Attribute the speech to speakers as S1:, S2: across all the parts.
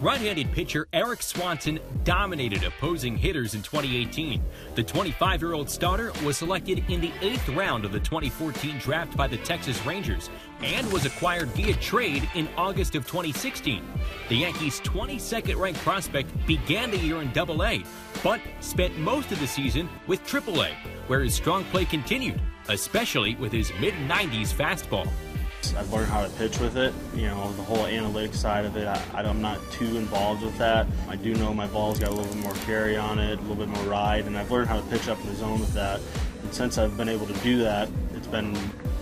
S1: Right-handed pitcher Erik Swanson dominated opposing hitters in 2018. The 25-year-old starter was selected in the eighth round of the 2014 draft by the Texas Rangers and was acquired via trade in August of 2016. The Yankees' 22nd ranked prospect began the year in Double-A, but spent most of the season with Triple-A, where his strong play continued, especially with his mid-90s fastball.
S2: I've learned how to pitch with it. You know, the whole analytics side of it, I, am not too involved with that. I do know my ball's got a little bit more carry on it, a little bit more ride, and I've learned how to pitch up in the zone with that. And since I've been able to do that, it's been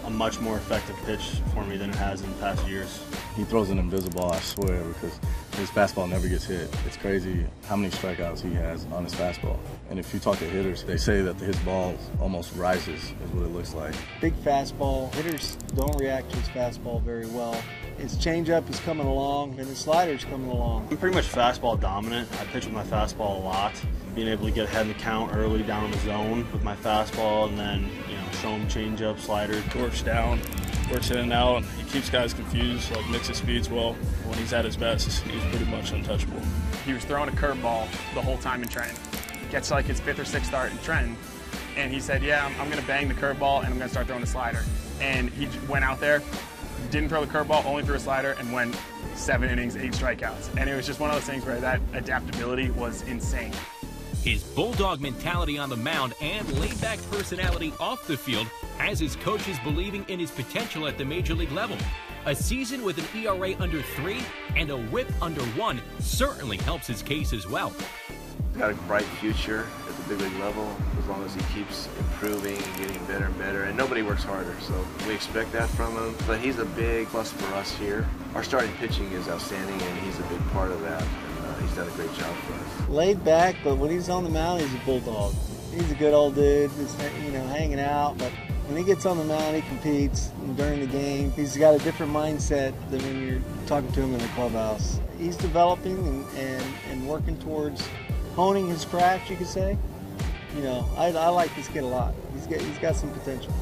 S2: a much more effective pitch for me than it has in past years.
S3: He throws an invisible I swear, because his fastball never gets hit. It's crazy how many strikeouts he has on his fastball. And if you talk to hitters, they say that his ball almost rises, is what it looks like.
S4: Big fastball. Hitters don't react to his fastball very well. His changeup is coming along, and his slider's coming along.
S2: I'm pretty much fastball dominant. I pitch with my fastball a lot. Being able to get ahead in the count early down in the zone with my fastball, and then you know show him changeup, slider.
S5: torch down, works in and out. He keeps guys confused, like mixes speeds well. When he's at his best, he's pretty much untouchable.
S6: He was throwing a curveball the whole time in Trenton. Gets like his fifth or sixth start in Trenton, and he said, "Yeah, I'm, I'm going to bang the curveball and I'm going to start throwing the slider." And he went out there, didn't throw the curveball, only threw a slider, and went seven innings, eight strikeouts. And it was just one of those things where that adaptability was insane.
S1: His bulldog mentality on the mound and laid back personality off the field has his coaches believing in his potential at the major league level. A season with an ERA under three and a whip under one certainly helps his case as well.
S7: He's Got a bright future at the big league level as long as he keeps improving and getting better and better. And nobody works harder, so we expect that from him. But he's a big plus for us here. Our starting pitching is outstanding, and he's a big part of that. He's done a great job for us.
S4: Laid back, but when he's on the mound, he's a bulldog. He's a good old dude, just you know, hanging out. But when he gets on the mound, he competes and during the game. He's got a different mindset than when you're talking to him in the clubhouse. He's developing and, and, and working towards honing his craft, you could say. You know, I, I like this kid a lot. He's got, he's got some potential.